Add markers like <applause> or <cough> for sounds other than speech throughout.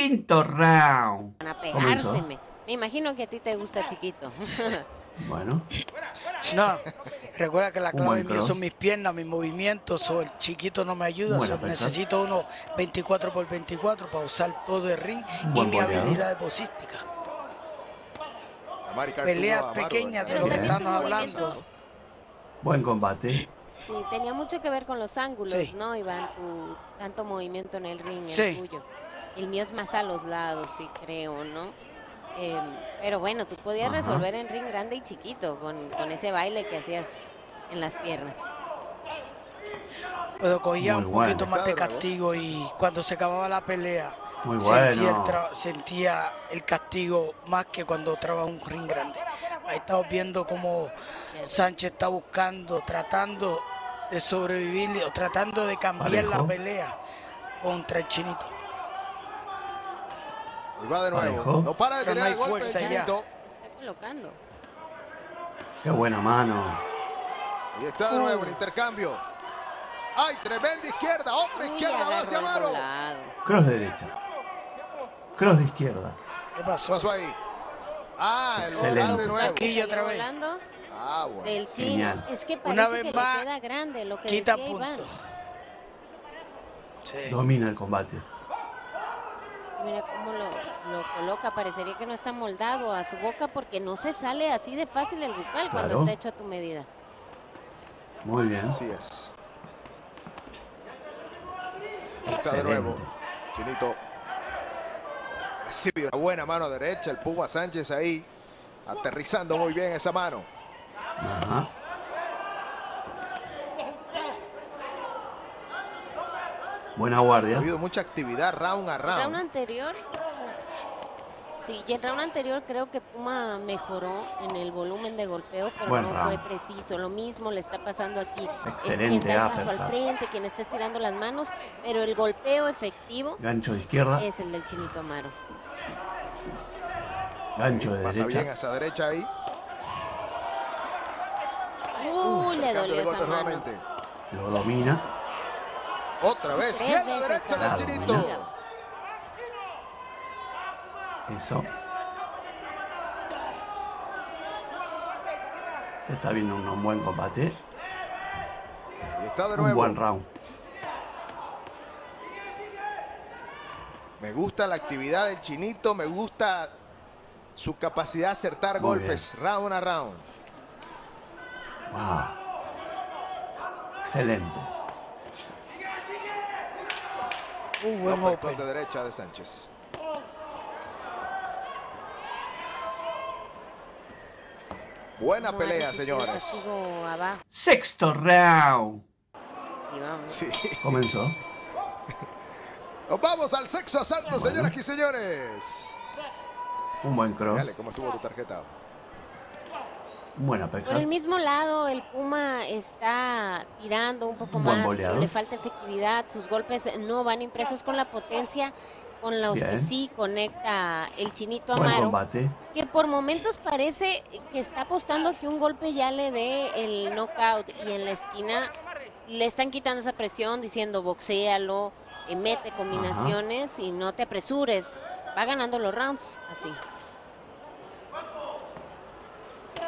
Quinto round. Van a Comenzó. pegárseme. Me imagino que a ti te gusta chiquito. <laughs> Bueno, No, recuerda que la clave cross. son mis piernas, mis movimientos, o el chiquito no me ayuda, o sea, necesito uno 24 por 24 para usar todo el ring y mi habilidad boxística. Amari calculó Peleas pequeñas de Pero lo que estamos hablando. buen combate. Sí, tenía mucho que ver con los ángulos, Sí. ¿no, Iván? Tu tanto movimiento en el ring, el Sí. tuyo. El mío es más a los lados, sí creo, ¿no? Em, pero bueno, tú podías Ajá. resolver en ring grande y chiquito con, con ese baile que hacías en las piernas. Pero cogía Muy un bueno. poquito más de castigo y cuando se acababa la pelea Muy sentía, el bueno. tra- sentía el castigo más que cuando trabajaba un ring grande. Ahí estamos viendo cómo. Sánchez está buscando, tratando de sobrevivir o tratando de cambiar la pelea contra el chinito. Y va de nuevo. No para de Pero no tirar hay el golpe fuerza el ya. Se está colocando. Qué buena mano. Y está de nuevo el intercambio. ¡Ay, tremenda izquierda! ¡Otra Uy, izquierda va hacia el Amaro! Cross derecha. Cross de izquierda. ¿Qué ¿Qué pasó? pasó ahí? Ah, el Excelente. volado de nuevo. Aquí. Otra vez. volando Ah, bueno. del chin. Genial. Es que Una parece vez que más, le queda grande lo que Quita decía Iván. punto. Sí. Domina el combate. Y Mira cómo lo, lo coloca, parecería que no está moldado a su boca porque no se sale así de fácil el bucal cuando está hecho a tu medida. Muy bien. Así es. Está de nuevo. Excelente. Chinito. Recibe una buena mano derecha. El Puma Sánchez ahí. Aterrizando muy bien esa mano. Ajá. Buena Ha guardia. habido mucha actividad round a El round round. anterior, sí, y el round anterior creo que Puma mejoró en el volumen de golpeo, pero Buen no round. fue preciso. Lo mismo le está pasando aquí. Excelente es quien da paso al frente, quien está estirando las manos, pero el golpeo efectivo Gancho de izquierda. es el del Chinito Amaro. Gancho de Pasa bien derecha. hacia derecha ahí. Uy, le dolió de esa golpes mano. nuevamente. Lo domina. Otra vez. Tres Y a la derecha del Chinito. Eso. Se está viendo un, un buen combate. Y está de Un nuevo. buen round. Me gusta la actividad del Chinito. Me gusta su capacidad de acertar Muy golpes round a round. Wow. Excelente. Un buen de derecha de Sánchez. Buena pelea, señores. Sexto round. Y vamos. Sí. Comenzó. <laughs> Nos vamos al sexo asalto, Bueno. señoras y señores. Un buen cross. Dale, ¿cómo estuvo tu tarjeta? Por el mismo lado, el Puma está tirando un poco buen más, pero le falta efectividad. Sus golpes no van impresos con la potencia con los que sí conecta el chinito Buen Amaro, combate. que por momentos parece que está apostando a que un golpe ya le dé el knockout y en la esquina le están quitando esa presión diciendo boxéalo, eh, mete combinaciones y no te apresures. Va ganando los rounds así.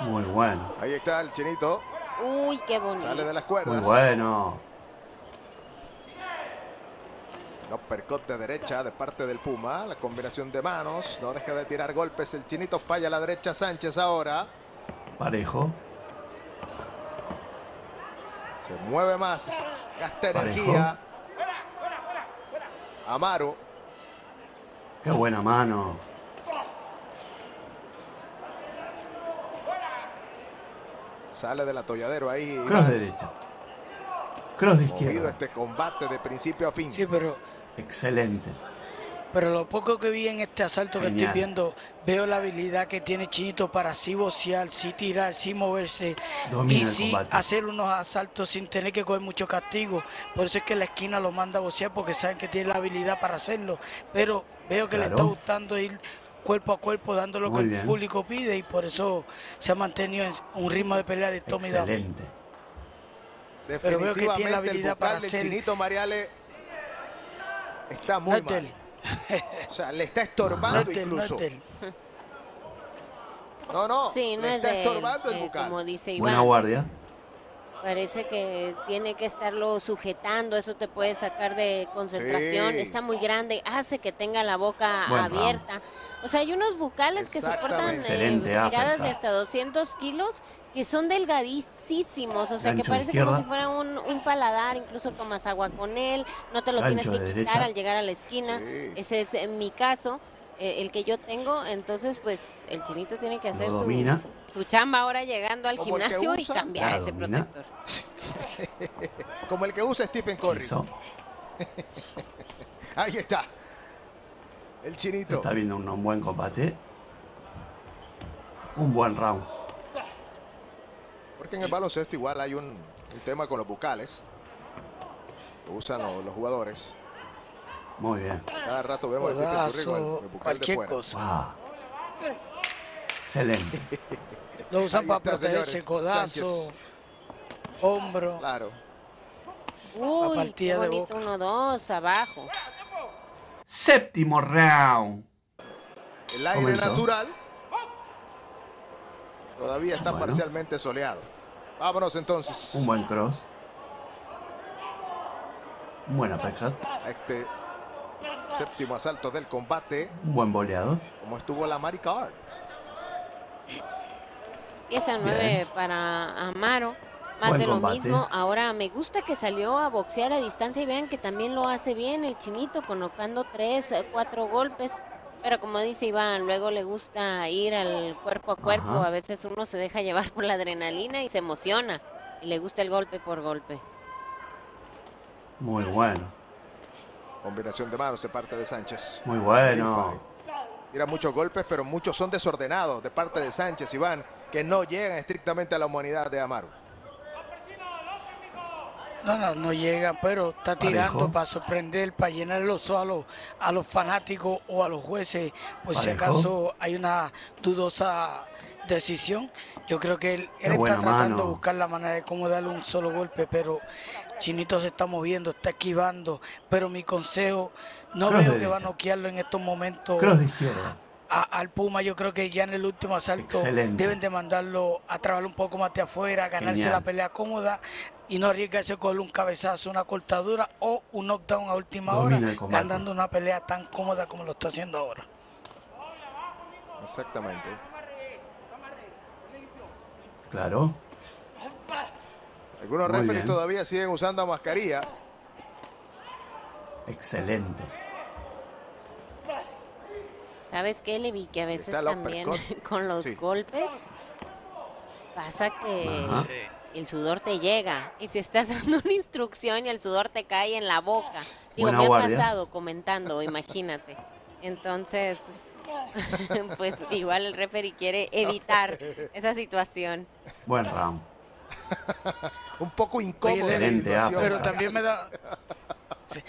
Muy bueno. Ahí está el Chinito. Uy, qué bonito. Sale de las Muy cuerdas. bueno. Uppercut de derecha de parte del Puma. La combinación de manos. No deja de tirar golpes. El Chinito falla a la derecha. Sánchez ahora. Parejo. Se mueve más. Gasta Parejo. energía. Amaro. Qué buena mano. Sale del atolladero ahí. Cross de derecha. Cross de Movido izquierda. este combate de principio a fin. Sí, pero, Excelente. pero lo poco que vi en este asalto que estoy viendo, veo la habilidad que tiene Chinito para sí bocear, sí tirar, sí moverse Domina y sí combate. hacer unos asaltos sin tener que coger mucho castigo. Por eso es que la esquina lo manda a bocear porque saben que tiene la habilidad para hacerlo. Pero veo que le está gustando ir cuerpo a cuerpo dando lo Muy que el bien. público pide y por eso se ha mantenido en un ritmo de pelea de toma y dame. Excelente. Pero veo que tiene la el habilidad para hacer- Chinito Mariale está muy Náutel, mal. O sea, le está No estorbando es no incluso. es él. No, no, Sí, no le es está él, estorbando el eh, bucal. como dice Buena Iván. guardia. Parece que tiene que estarlo sujetando, eso te puede sacar de concentración. Sí. Está muy grande, hace que tenga la boca abierta. O sea, hay unos bucales que soportan eh, Excelente pegadas de hasta 200 kilos que son delgadísimos, o sea, que parece izquierda. como si fuera un, un paladar, incluso tomas agua con él, no te lo Gancho tienes que de quitar derecha. al llegar a la esquina. Sí. Ese es en mi caso, eh, el que yo tengo, entonces pues el chinito tiene que hacer Lo su, domina. Su chamba ahora llegando al Como el gimnasio y cambiar ese domina. protector. <laughs> Como el que usa Stephen Curry. Eso. <laughs> Ahí está. El Se chinito. está viendo un, un buen combate. Un buen round. Porque en el baloncesto igual hay un, un tema con los bucales. Que usan los, los jugadores. Muy bien. Cada rato vemos a Stephen Curry con el- el bucal de cualquier fuera. cosa. Wow. Excelente. <laughs> Lo usan Ahí para está, protegerse, codazo, Sánchez. hombro. Claro. Uy, qué partida de bonito boca. 1-2 abajo. Séptimo round. El aire Comenzó. natural todavía está Bueno. parcialmente soleado. Vámonos entonces Un buen cross. Un buen uppercut. a este séptimo asalto del combate. Un buen boleado. Como estuvo la Mari Card. Pieza 9 para Amaro. Más Buen de lo mismo. Ahora me gusta que salió a boxear a distancia y vean que también lo hace bien el chinito, colocando 3, 4 golpes. Pero como dice Iván, luego le gusta ir al cuerpo a cuerpo. Ajá. A veces uno se deja llevar por la adrenalina y se emociona. Y le gusta el golpe por golpe. Muy bueno. Combinación de manos de parte de Sánchez. Muy bueno. Tira muchos golpes, pero muchos son desordenados de parte de Sánchez, Iván, que no llegan estrictamente a la humanidad de Amaru. No, no, no llega, pero está tirando Parejo. para sorprender, para llenar los ojos a los, a los fanáticos o a los jueces, por si acaso hay una dudosa decisión. Yo creo que él, está tratando de buscar la manera de cómo darle un solo golpe, pero Chinito se está moviendo, está esquivando. Pero mi consejo, no Cross veo que va a noquearlo en estos momentos Cross de izquierda. a- al Puma. Yo creo que ya en el último asalto Excelente. deben de mandarlo a trabajar un poco más de afuera, ganarse Genial. la pelea cómoda y no arriesgarse con un cabezazo, una cortadura o un knockdown a última Domina hora, ganando una pelea tan cómoda como lo está haciendo ahora. Exactamente. Claro. Algunos Muy referees bien. todavía siguen usando mascarilla. Excelente. ¿Sabes qué, Levi? Que a veces también <laughs> con los Sí. golpes pasa que Ajá. el sudor te llega. Y si estás <laughs> dando una instrucción y el sudor te cae en la boca. Digo, Buena me ha pasado comentando, imagínate. Entonces, <laughs> pues igual el referee quiere evitar esa situación. Buen round. <laughs> Un poco situación. Pero también me da... Sí,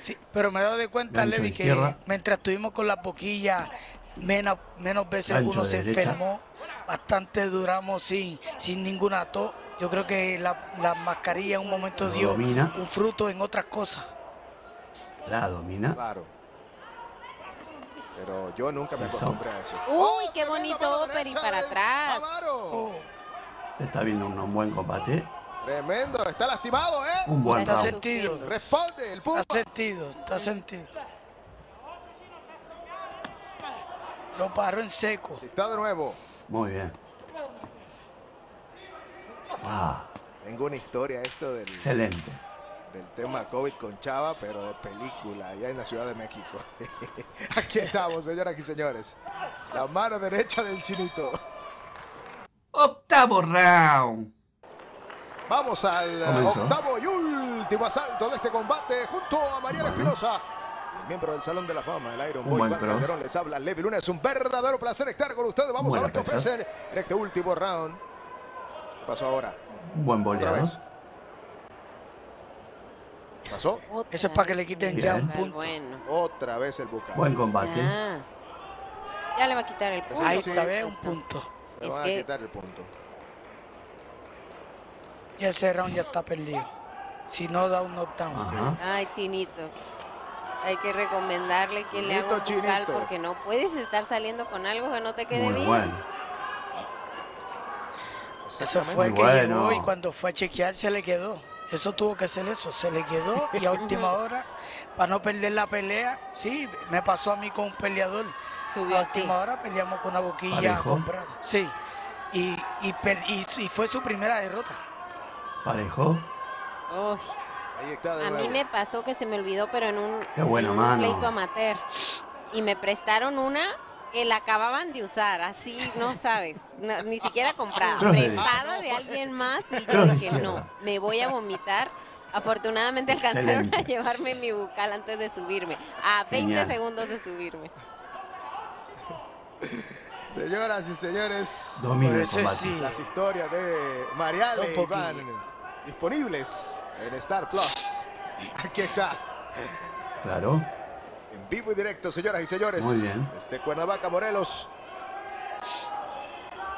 sí, pero me he dado de cuenta, Gancho Levi, de que izquierda. mientras estuvimos con la boquilla, menos, menos veces Gancho uno de se derecha. enfermó, bastante duramos sin, sin ninguna tos. Yo creo que la, la mascarilla en un momento dio domina. un fruto en otras cosas. La domina. Claro. Pero yo nunca me Eso. acostumbré a eso. Uy, ¡Oh, qué bonito derecha para atrás. Amaro! Se está viendo un, un buen combate. Tremendo, está lastimado, ¿eh? Un buen Está round. sentido, Responde el Puma. está sentido, está sentido. Lo paró en seco. Está de nuevo. Muy bien. Wow. Tengo una historia esto del, Excelente. del tema COVID con Chava, pero de película, allá en la Ciudad de México. <laughs> Aquí estamos, señoras y señores. La mano derecha del chinito. Octavo round. Vamos al Comenzó. octavo y último asalto de este combate junto a Mariana Bueno. Espinosa. el Miembro del Salón de la Fama, el Iron Un Boy. Calderón les habla Levi Luna. Es un verdadero placer estar con ustedes. Vamos a ver qué ofrecen en este último round. ¿Qué pasó ahora? Un buen Otra boleado. vez. ¿Pasó? Eso es para que le quiten ya un punto. Bueno, Otra vez el bucal. Buen combate. ya. Ya le va a quitar el punto. Ahí sí, está, ve un punto. Le es van que- a quitar el punto. Y ese round ya está perdido. Si no da un knockdown. Ajá. Ay, chinito. Hay que recomendarle que le haga un Chinito, porque no puedes estar saliendo con algo que no te quede Muy bien. bueno. Eso fue Muy que bueno. llegó y cuando fue a chequear se le quedó. Eso tuvo que ser eso, se le quedó y a última <laughs> hora, para no perder la pelea, sí, me pasó a mí con un peleador. Subió a así. última hora peleamos con una boquilla comprada. Sí, y, y, per- y- y fue su primera derrota. Parejo. Uy, Ahí está de a mí me pasó que se me olvidó, pero en un, Qué buena en un mano. pleito amateur. Y me prestaron una que la acababan de usar, así no sabes, no, ni siquiera comprada, Cross prestada de alguien más. Y yo dije, no, me voy a vomitar. Afortunadamente alcanzaron Excelente. a llevarme mi bucal antes de subirme, a 20 Genial. segundos de subirme. Señoras y señores, sí. las historias de Mariale van disponibles en Star Plus. Aquí está. Claro. En vivo y directo, señoras y señores. Muy bien. Desde Cuernavaca, Morelos.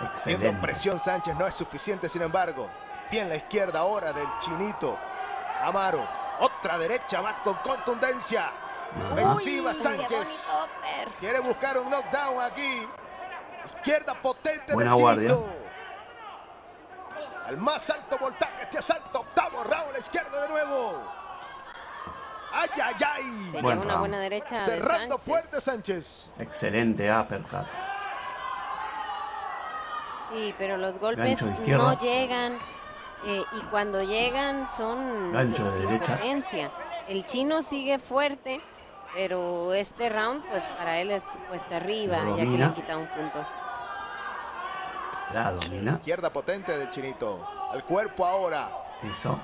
Haciendo Excelente. presión Sánchez no es suficiente, sin embargo. Bien la izquierda ahora del chinito. Amaro. Otra derecha más con contundencia. Uy, Sánchez. Quiere buscar un knockdown aquí. Izquierda potente Buena del guardia. chinito. Al más alto voltaje este asalto. Octavo round a la izquierda de nuevo. Ay, ay, ay. Se Buen lleva una round. buena derecha de Cerrando Sánchez. fuerte Sánchez. Excelente uppercut. Sí, pero los golpes no llegan eh, y cuando llegan son Gancho de derecha. El chino sigue fuerte, pero este round pues para él es cuesta arriba, ya que le han quitado un punto. La domina. Izquierda potente del chinito. Al cuerpo ahora. Eso.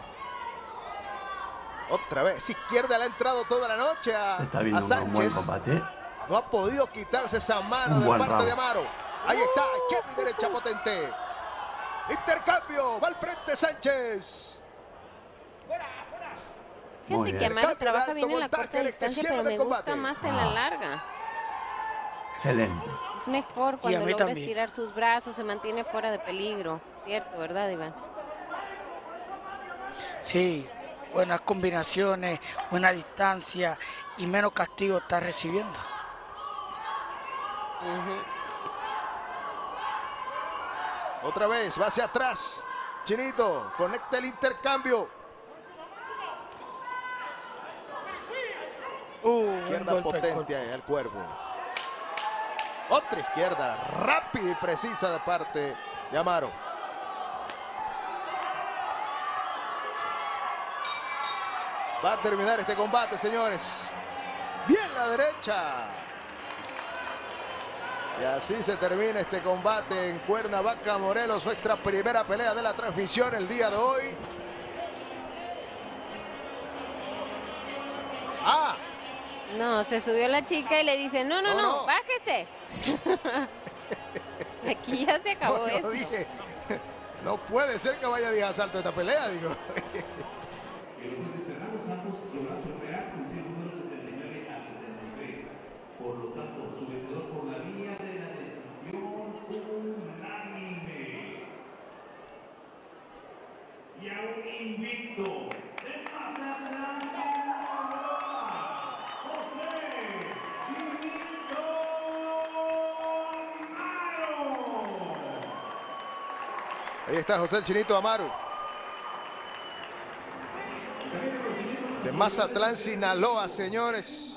Otra vez. Izquierda le ha entrado toda la noche a, Se está a viendo un buen Sánchez. combate. No ha podido quitarse esa mano Un de parte round. de Amaro. Ahí está, izquierda y derecha potente. Intercambio, va al frente Sánchez. Muy Fíjate que bien. Amaro trabaja bien en la corta distancia, pero de me gusta más en la Ah. larga. Excelente. Es mejor cuando logra también. estirar sus brazos, se mantiene fuera de peligro. Cierto, ¿verdad, Iván? Sí, buenas combinaciones, buena distancia y menos castigo está recibiendo. Otra vez, va hacia atrás. Chinito, conecta el intercambio. Uh, Izquierda potente ahí, al cuerpo. Otra izquierda, rápida y precisa de parte de Amaro. Va a terminar este combate, señores. Bien la derecha. Y así se termina este combate en Cuernavaca, Morelos. Nuestra primera pelea de la transmisión el día de hoy. Ah, No, se subió la chica y le dice, no, no, No, no, no. bájese. <laughs> Aquí ya se acabó no, no eso. dije. No puede ser que vaya de asalto esta pelea, digo. El juez Fernando Santos logra sortear con el número 79 a 73. Por lo tanto, su vencedor por la vía de la decisión unánime. Y a un invicto Ahí está José el Chinito Amaru. De Mazatlán, Sinaloa, señores.